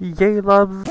Yay loves.